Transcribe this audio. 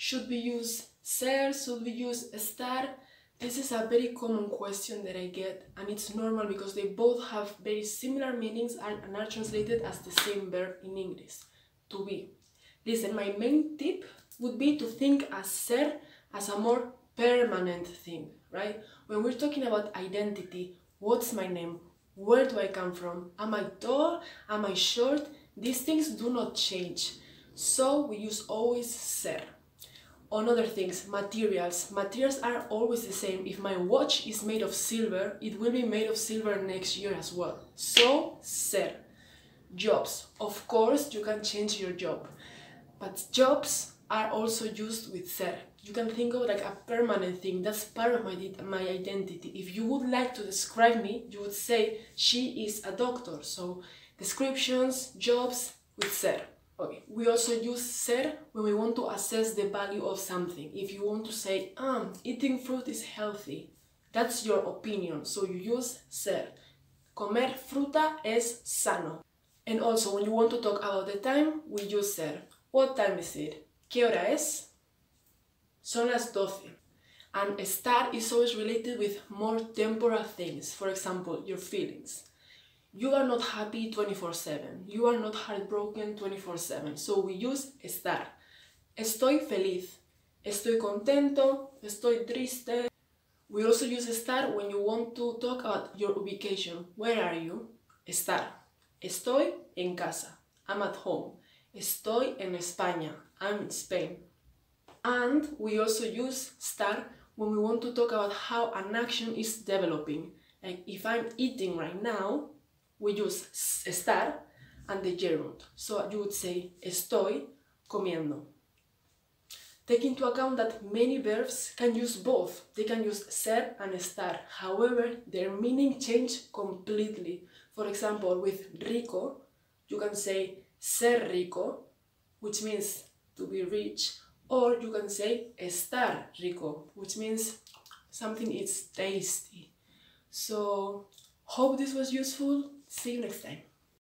Should we use ser? Should we use estar? This is a very common question that I get and it's normal because they both have very similar meanings and are translated as the same verb in English, to be. Listen, my main tip would be to think as ser as a more permanent thing, right? When we're talking about identity, what's my name? Where do I come from? Am I tall? Am I short? These things do not change. So we use always ser on other things, materials. Materials are always the same. If my watch is made of silver, it will be made of silver next year as well. So, ser. Jobs. Of course, you can change your job. But jobs are also used with ser. You can think of like a permanent thing. That's part of my, my identity. If you would like to describe me, you would say she is a doctor. So descriptions, jobs with ser. Okay. We also use ser when we want to assess the value of something. If you want to say, um, eating fruit is healthy, that's your opinion, so you use ser. Comer fruta es sano. And also, when you want to talk about the time, we use ser. What time is it? ¿Qué hora es? Son las doce. And estar is always related with more temporal things. For example, your feelings you are not happy 24/7. You are not heartbroken 24/7. So we use estar. Estoy feliz. Estoy contento. Estoy triste. We also use estar when you want to talk about your ubication. Where are you? Estar. Estoy en casa. I'm at home. Estoy en España. I'm in Spain. And we also use estar when we want to talk about how an action is developing. Like if I'm eating right now, we use estar and the gerund. So you would say estoy comiendo. Take into account that many verbs can use both. They can use ser and estar. However, their meaning change completely. For example, with rico, you can say ser rico, which means to be rich, or you can say estar rico, which means something is tasty. So, hope this was useful. See you next time.